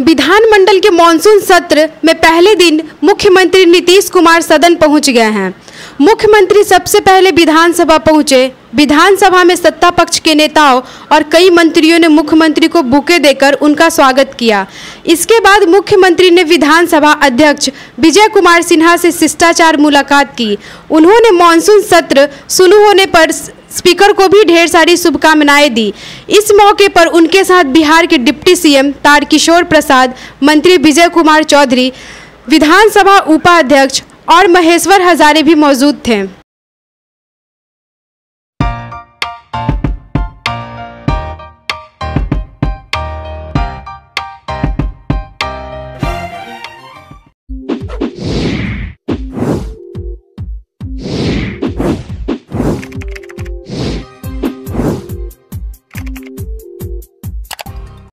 विधानमंडल के मानसून सत्र में पहले दिन मुख्यमंत्री नीतीश कुमार सदन पहुँच गए हैं। मुख्यमंत्री सबसे पहले विधानसभा पहुँचे। विधानसभा में सत्ता पक्ष के नेताओं और कई मंत्रियों ने मुख्यमंत्री को बुके देकर उनका स्वागत किया। इसके बाद मुख्यमंत्री ने विधानसभा अध्यक्ष विजय कुमार सिन्हा से शिष्टाचार मुलाकात की। उन्होंने मानसून सत्र शुरू होने पर स्पीकर को भी ढेर सारी शुभकामनाएँ दी। इस मौके पर उनके साथ बिहार के डिप्टी सीएम तारकिशोर प्रसाद, मंत्री विजय कुमार चौधरी, विधानसभा उपाध्यक्ष और महेश्वर हजारे भी मौजूद थे।